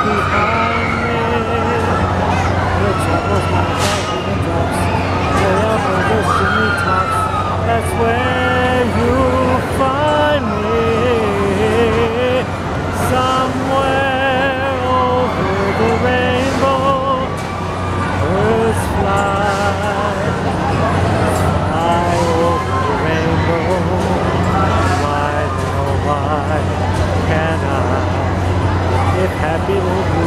We are happy little